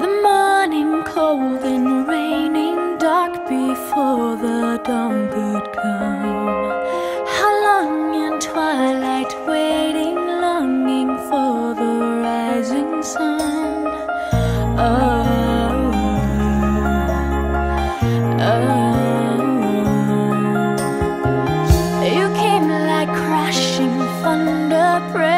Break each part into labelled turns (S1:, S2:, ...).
S1: The morning cold and raining dark before the dawn could come. How long in twilight wait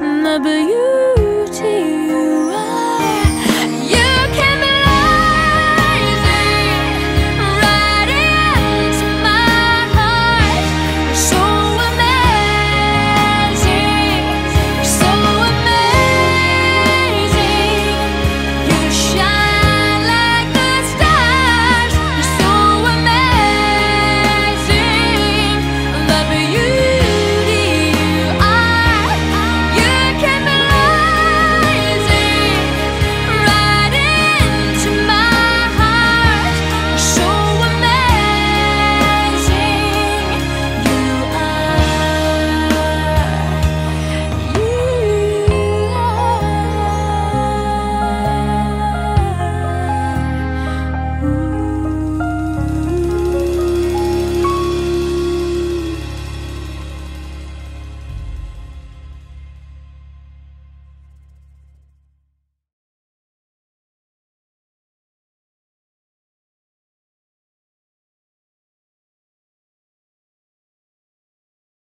S1: the beauty you are.